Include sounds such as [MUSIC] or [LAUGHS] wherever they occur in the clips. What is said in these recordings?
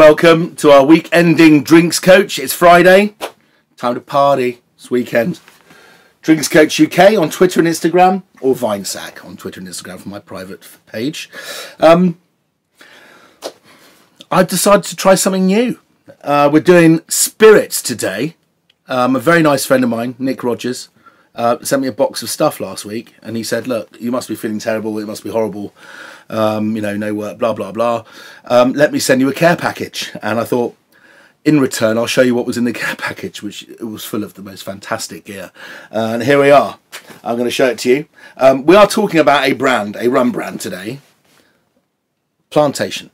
welcome to our week ending drinks coach. It's Friday, time to party. It's weekend. Drinks Coach UK on Twitter and Instagram, or Vinesack on Twitter and Instagram for my private page. Um, I've decided to try something new. Uh, we're doing spirits today. Um, a very nice friend of mine, Nick Rogers, uh, sent me a box of stuff last week, and he said, "Look, you must be feeling terrible. It must be horrible. Um, you know, no work, blah blah blah. Um, let me send you a care package." And I thought, in return, I'll show you what was in the [LAUGHS] care package, which was full of the most fantastic gear. Uh, and here we are. I'm going to show it to you. Um, we are talking about a brand, a rum brand today. Plantation.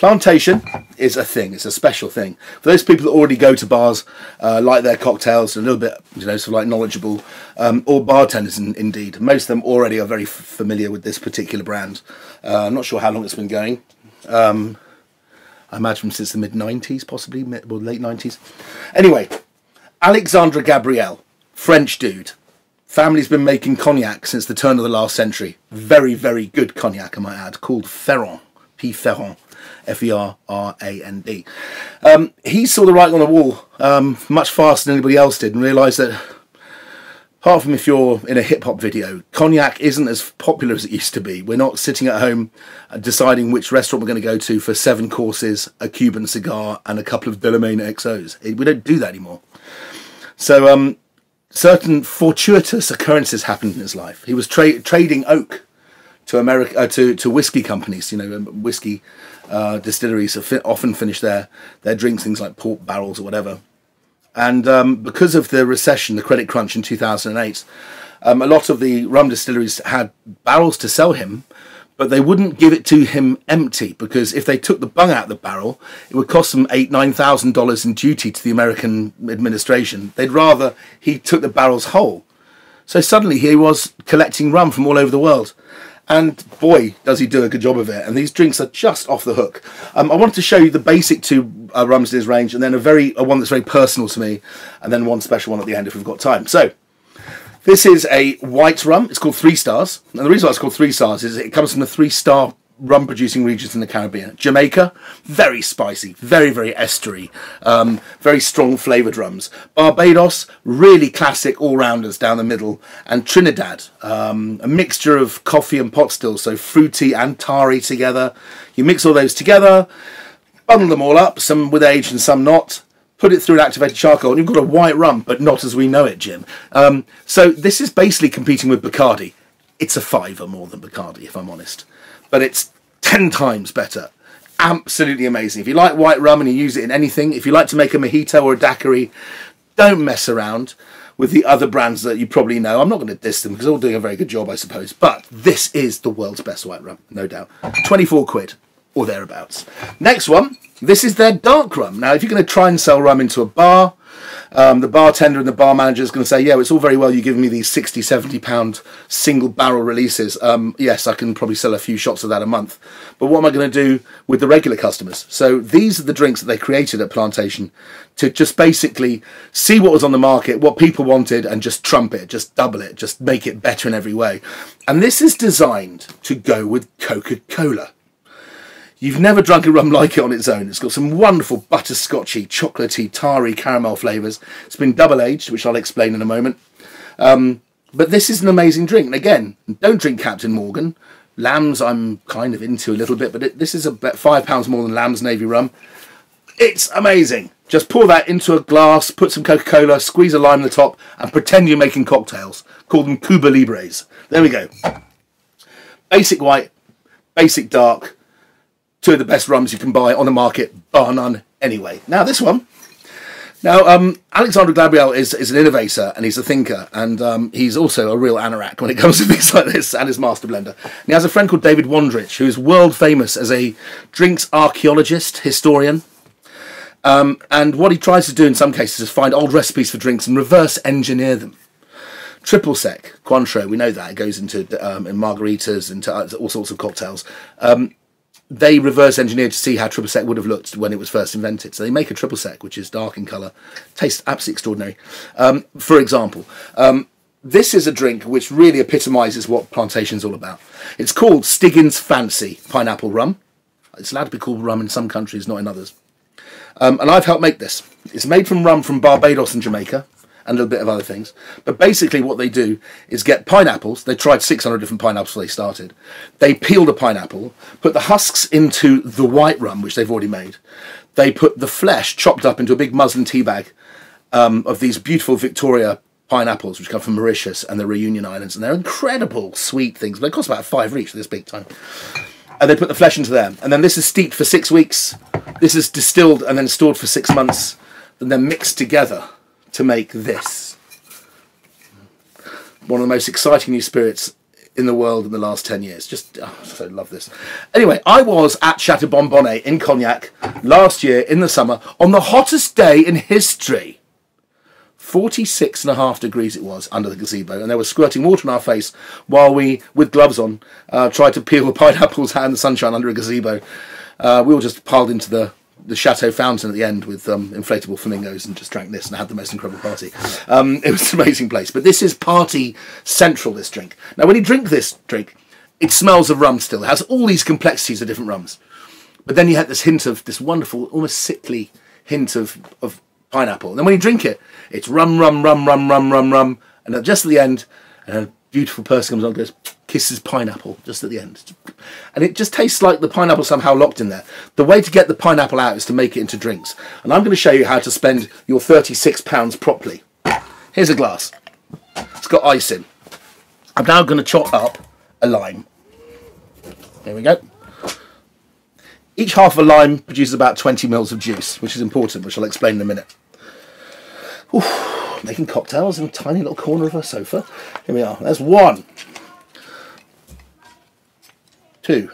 Plantation is a thing. It's a special thing for those people that already go to bars, uh, like their cocktails, a little bit, you know, sort of like knowledgeable, um, or bartenders. In, indeed, most of them already are very familiar with this particular brand. Uh, I'm not sure how long it's been going. Um, I imagine since the mid 90s, possibly, mid, well, late 90s. Anyway, Alexandre Gabriel, French dude. Family's been making cognac since the turn of the last century. Very, very good cognac, I might add, called Ferrand, P. Ferrand, F E R R A N D. Um, he saw the writing on the wall um, much faster than anybody else did and realised that apart from if you're in a hip hop video, cognac isn't as popular as it used to be. We're not sitting at home deciding which restaurant we're going to go to for seven courses, a Cuban cigar, and a couple of Delamain XOs. We don't do that anymore. So, um, certain fortuitous occurrences happened in his life. He was tra- trading oak to America uh, to to whiskey companies. You know, um, whiskey uh, distilleries often finish their their drinks things like port barrels or whatever and um, because of the recession, the credit crunch in 2008, um, a lot of the rum distilleries had barrels to sell him, but they wouldn't give it to him empty because if they took the bung out of the barrel, it would cost them eight, nine thousand dollars in duty to the American administration. They'd rather he took the barrels whole. So suddenly he was collecting rum from all over the world. And boy, does he do a good job of it. And these drinks are just off the hook. Um, I wanted to show you the basic two uh, rums in his range, and then a very a one that's very personal to me, and then one special one at the end if we've got time. So, this is a white rum. It's called Three Stars. And the reason why it's called Three Stars is it comes from the three star rum producing regions in the Caribbean. Jamaica, very spicy, very, very estery, um, very strong flavoured rums. Barbados, really classic all rounders down the middle. And Trinidad, um, a mixture of Coffey and pot still, so fruity and tarry together. You mix all those together, bundle them all up, some with age and some not. Put it through an activated charcoal, and you've got a white rum, but not as we know it, Jim. Um, so this is basically competing with Bacardi. It's a fiver more than Bacardi, if I'm honest but it's 10 times better. Absolutely amazing. If you like white rum and you use it in anything, if you like to make a mojito or a daiquiri, don't mess around with the other brands that you probably know. I'm not going to diss them because they're all doing a very good job, I suppose. But this is the world's best white rum, no doubt. 24 quid or thereabouts. Next one, this is their dark rum. Now, if you're going to try and sell rum into a bar, um, the bartender and the bar manager is going to say, yeah, it's all very well you giving me these 60, 70 pound single barrel releases. Um, yes, I can probably sell a few shots of that a month. But what am I going to do with the regular customers? So these are the drinks that they created at Plantation to just basically see what was on the market, what people wanted, and just trump it, just double it, just make it better in every way. And this is designed to go with Coca Cola. You've never drunk a rum like it on its own. It's got some wonderful butterscotchy, chocolatey, tarry caramel flavours. It's been double aged, which I'll explain in a moment. Um, but this is an amazing drink. And again, don't drink Captain Morgan. Lamb's I'm kind of into a little bit, but it, this is about five pounds more than Lamb's Navy rum. It's amazing. Just pour that into a glass, put some Coca-Cola, squeeze a lime on the top, and pretend you're making cocktails. Call them Cuba Libres. There we go. Basic white, basic dark, two of the best rums you can buy on the market, bar none anyway. Now, this one. Now, um, Alexandre Gabriel is, is an innovator and he's a thinker, and um, he's also a real anorak when it comes to [LAUGHS] things like this and his master blender. And he has a friend called David Wondrich, who is world famous as a drinks archaeologist, historian. Um, and what he tries to do in some cases is find old recipes for drinks and reverse engineer them. Triple sec, Cointreau, we know that. It goes into um, in margaritas, into all sorts of cocktails. Um, they reverse engineered to see how triple sec would have looked when it was first invented. So they make a triple sec, which is dark in colour, tastes absolutely extraordinary. Um, for example, um, this is a drink which really epitomises what plantation is all about. It's called Stiggins Fancy Pineapple Rum. It's allowed to be called rum in some countries, not in others. Um, and I've helped make this. It's made from rum from Barbados and Jamaica and a little bit of other things. But basically, what they do is get pineapples. They tried 600 different pineapples they started. They peel the pineapple, put the husks into the white rum, which they've already made. They put the flesh chopped up into a big muslin tea bag um, of these beautiful Victoria pineapples, which come from Mauritius and the Reunion Islands. And they're incredible sweet things. But they cost about five each this big time. And they put the flesh into them. And then this is steeped for six weeks. This is distilled and then stored for six months. And then mixed together to make this. One of the most exciting new spirits in the world in the last 10 years. Just, oh, so love this. Anyway, I was at Chateau Bonbonnet in Cognac last year in the summer on the hottest day in history. 46 and a half degrees it was under the gazebo, and they were squirting water in our face while we, with gloves on, uh, tried to peel the [LAUGHS] pineapples out in the sunshine under a gazebo. Uh, we all just piled into the the chateau fountain at the end with um, inflatable flamingos and just drank this and had the most incredible party. Um, [LAUGHS] it was an amazing place. But this is party central, this drink. Now, when you drink this drink, it smells of rum still. It has all these complexities of different rums. But then you have this hint of this wonderful, almost sickly hint of, of pineapple. And then when you drink it, it's rum, rum, rum, rum, rum, rum, rum. And just at the end, a beautiful person comes on and goes, kisses pineapple just at the end. And it just tastes like the pineapple somehow locked in there. The way to get the pineapple out is to make it into drinks. And I'm going to show you how to spend your £36 properly. Here's a glass. It's got ice in. I'm now going to chop up a lime. There we go. Each half of a lime produces about 20 mils of juice, which is important, which I'll explain in a minute. Oof, making cocktails in a tiny little corner of a sofa. Here we are. There's one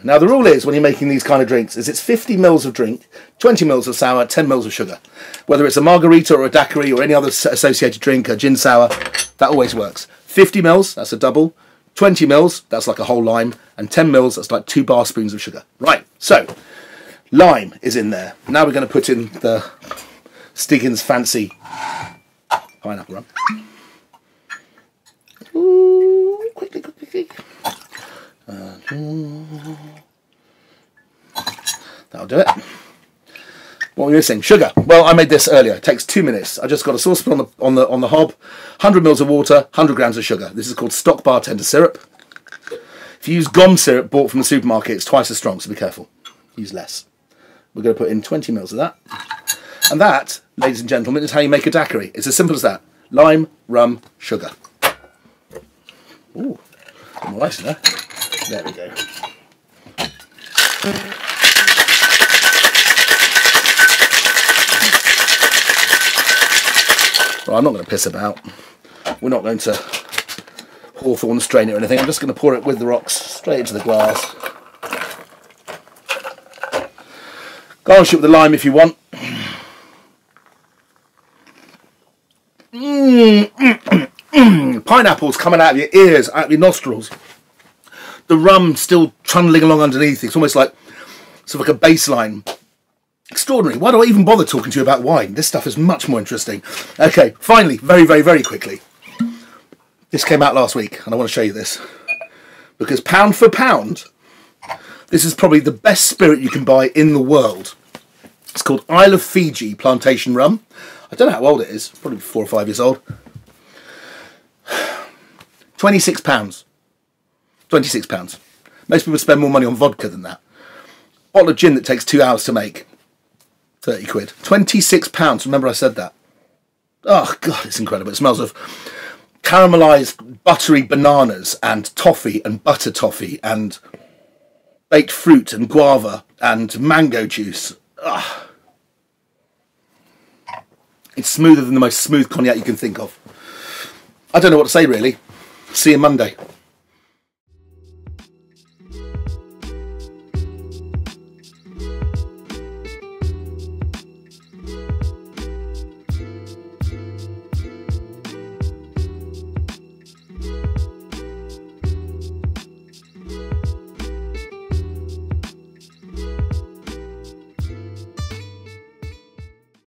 Now the rule is when you're making these kind of drinks is it's 50 mils of drink, 20 mils of sour, 10 mils of sugar. Whether it's a margarita or a daiquiri or any other associated drink, a gin sour, that always works. 50 mils, that's a double. 20 mils, that's like a whole lime. And 10 mils, that's like two bar spoons of sugar. Right, so lime is in there. Now we're going to put in the Stiggins fancy pineapple rum. Ooh, quickly, quickly, quickly. Mm. That'll do it. What were we missing? Sugar. Well, I made this earlier. It takes two minutes. I just got a saucepan on the on the on the hob, 100 mils of water, 100 grams of sugar. This is called stock bartender syrup. If you use gomme syrup bought from the supermarket, it's twice as strong, so be careful. Use less. We're going to put in 20 mils of that. And that, ladies and gentlemen, is how you make a daiquiri. It's as simple as that. Lime, rum, sugar. Ooh, more ice in there. There we go. Well, I'm not going to piss about. We're not going to Hawthorne strain it or anything. I'm just going to pour it with the rocks straight into the glass. Garnish it with the lime if you want. Mm, mm, mm, Pineapples coming out of your ears, out of your nostrils the rum still trundling along underneath. It's almost like sort of like a baseline. Extraordinary. Why do I even bother talking to you about wine? This stuff is much more interesting. Okay, finally, very, very, very quickly. This came out last week, and I want to show you this. Because pound for pound, this is probably the best spirit you can buy in the world. It's called Isle of Fiji Plantation Rum. I don't know how old it is, probably four or five years old. [SIGHS] £26. £26. Most people spend more money on vodka than that. Bottle of gin that takes two hours to make, 30 quid. £26. Remember I said that. Oh, God, it's incredible. It smells of caramelized buttery bananas and toffee and butter toffee and baked fruit and guava and mango juice. Ugh. It's smoother than the most smooth cognac you can think of. I don't know what to say really. See you Monday.